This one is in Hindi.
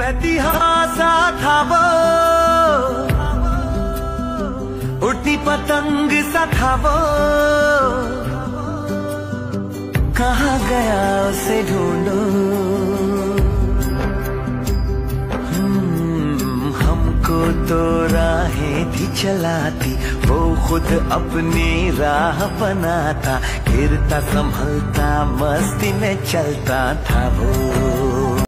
बहती हाँ, सा था वो उड़ती पतंग सा था वो कहा गया उसे ढूंढो? हम्म, हमको तो राहें थी चलाती, वो खुद अपनी राह बनाता, गिरता, संभलता, मस्ती में चलता था वो।